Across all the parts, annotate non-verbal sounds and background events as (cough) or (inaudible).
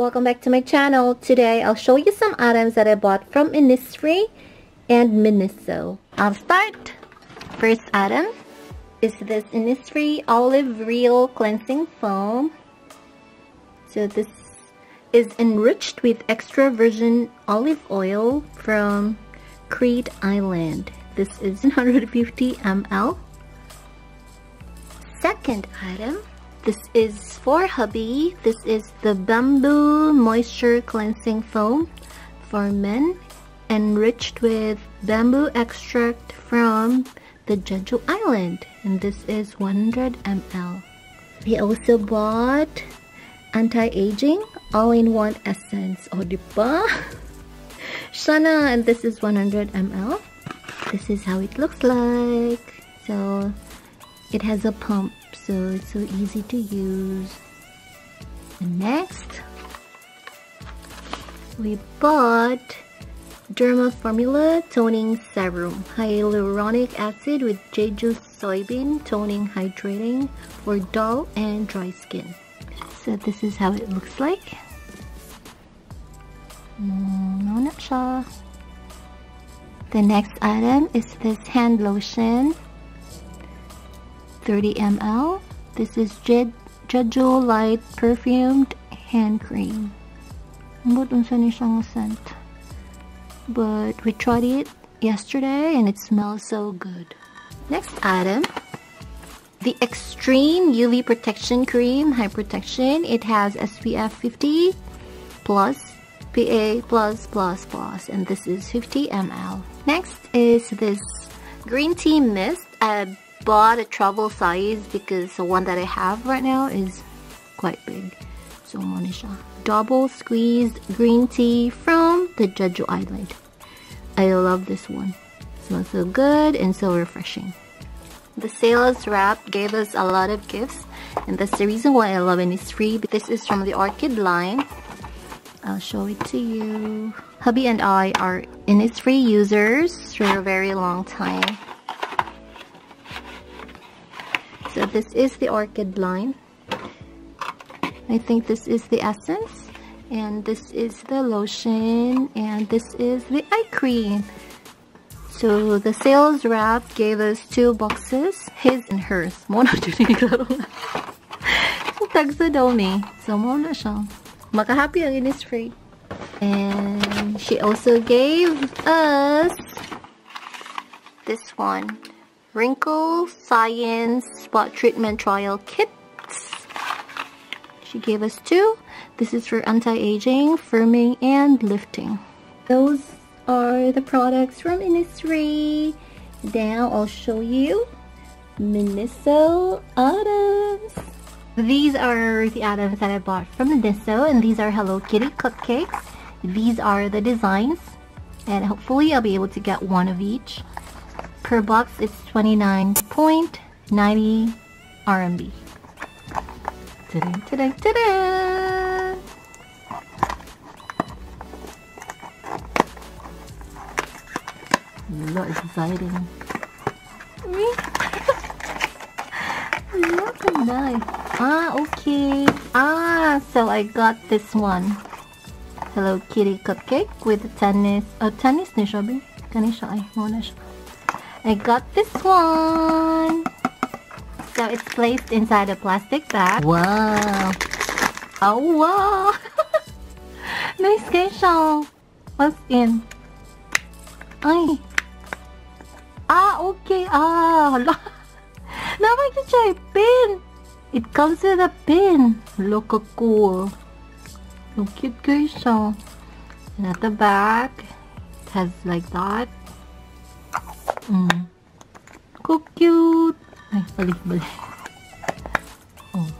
welcome back to my channel. Today I'll show you some items that I bought from Innisfree and Miniso. I'll start. First item is this Innisfree Olive Real Cleansing Foam. So this is enriched with extra virgin olive oil from Crete Island. This is (laughs) 150 ml. Second item this is for hubby. This is the Bamboo Moisture Cleansing Foam for men enriched with bamboo extract from the Jeju Island. And this is 100 ml. We also bought anti-aging all-in-one essence. Oh, diba? (laughs) Shana, and this is 100 ml. This is how it looks like. So, it has a pump so it's so easy to use. Next, we bought Derma Formula Toning Serum Hyaluronic Acid with Jeju Soybean Toning Hydrating for dull and dry skin. So this is how it looks like. Mm, the next item is this hand lotion 30 ml. This is Jeju Light Perfumed Hand Cream. But unsa siyang scent. But we tried it yesterday and it smells so good. Next item. The Extreme UV Protection Cream High Protection. It has SPF 50 plus PA plus plus plus and this is 50 ml. Next is this green tea mist. I bought a travel size because the one that I have right now is quite big. So Monisha. Double squeezed green tea from the Jeju Island. I love this one. Smells so good and so refreshing. The sales wrap gave us a lot of gifts and that's the reason why I love Innisfree. But this is from the Orchid line. I'll show it to you. Hubby and I are Innisfree users for a very long time. So this is the orchid line. I think this is the essence. And this is the lotion. And this is the eye cream. So the sales rep gave us two boxes. His and hers. Mo na dyan Tagsa daw. So mo na siya. Makahappy ang Innisfree. And she also gave us this one. Wrinkle Science Spot Treatment Trial Kits. She gave us two. This is for anti-aging, firming, and lifting. Those are the products from Innisfree. Now I'll show you Miniso items. These are the items that I bought from Miniso and these are Hello Kitty cupcakes. These are the designs and hopefully I'll be able to get one of each per box it's 29.90 RMB. Ta-da, ta-da, ta-da! Not exciting. Look (laughs) at nice. Ah, okay. Ah, so I got this one. Hello Kitty cupcake with tennis. Oh, tennis ni siya, Kani siya ay. I got this one. So it's placed inside a plastic bag. Wow. Oh, wow. (laughs) nice guys, What's in? Ay. Ah, okay. Ah, hala. Naman siya pin. It comes with a pin. Look how cool. Look cute guys, And at the back, it has like that. Mm. Ko cute! Ay, balik-balik. Oh.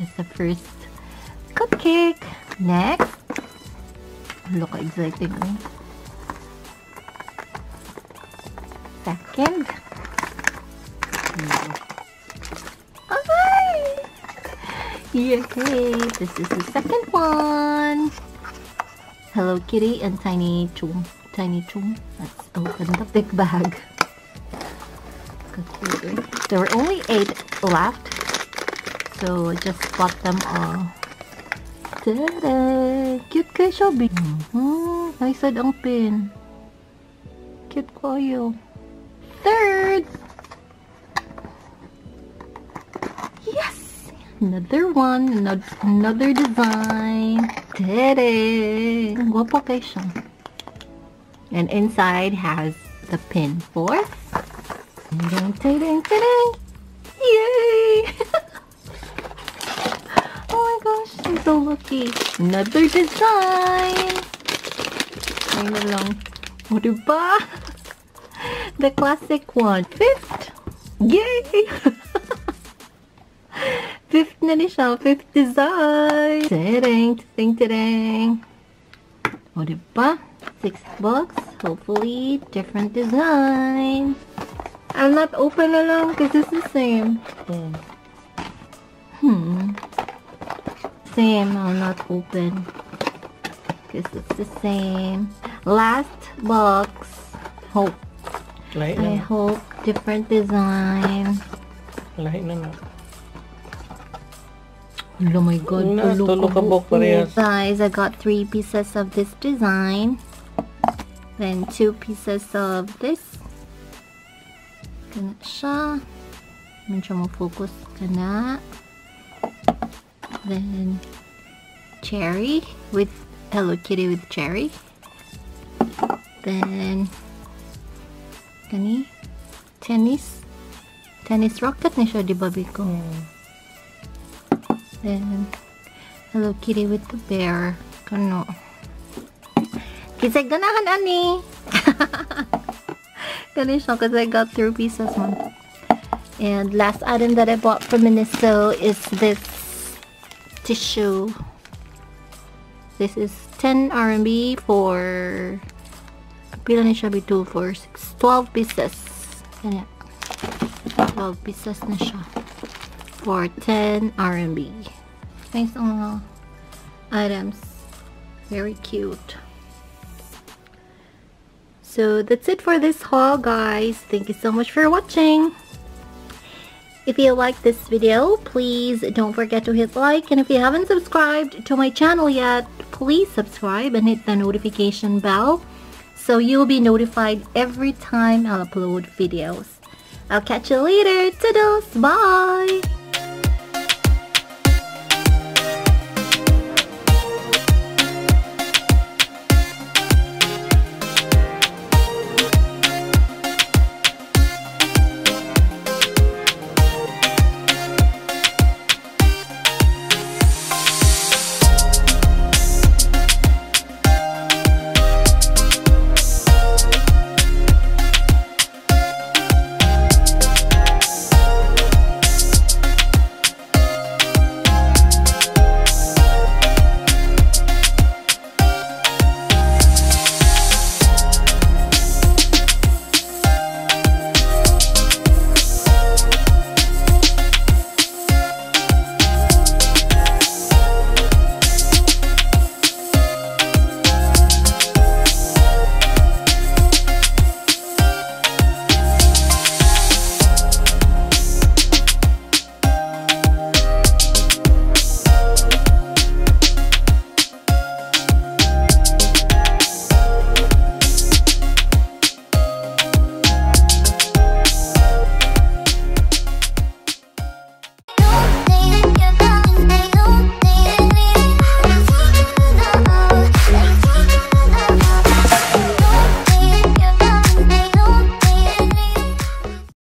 That's the first cupcake. Next. Look how exciting. Eh? Second. Okay! Okay, this is the second one. Hello Kitty and Tiny Chum. Tiny Chum. Let's open the big bag. There were only eight left, so I just bought them all Tada! Cute kayo babe. Hmm, nice ang pin. Cute kayo. Third! Yes! Another one. Another, another design. Tada! Guwapo kayo siya. And inside has the pin for Ding, ding, ding, ding. Yay! (laughs) oh my gosh, I'm so lucky. Another design. Na lang. O, diba? The classic one. Fifth. Yay! (laughs) Fifth siya. Fifth design. Tadang, tadang, tadang. O, diba? Six bucks. Hopefully, different design. I'll not open alone because it's the same. Hmm. Hmm. Same, I'll not open. Because it's the same. Last box. Hope. Lahi I hope different design. Na na. Oh my god. Na, tulo tulo ka buo. buok parehas. Guys, I got three pieces of this design. Then two pieces of this. Kana siya. Medyo mo focus kana. Then cherry with Hello Kitty with cherry. Then kani tennis tennis rocket na siya di ba Biko? Hmm. Then, Hello Kitty with the bear. Kano. Kisay ganahan ani. Kani siya because I got three pieces man. And last item that I bought from Miniso is this tissue. This is 10 RMB for pila ni siya bito for 6, 12 pieces. Kanya. 12 pieces na siya for 10 RMB. Ang mga items. Very cute. So that's it for this haul guys. Thank you so much for watching. If you like this video, please don't forget to hit like. And if you haven't subscribed to my channel yet, please subscribe and hit the notification bell so you'll be notified every time I'll upload videos. I'll catch you later. Toodles. Bye.